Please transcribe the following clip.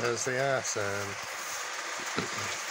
There's the ass end.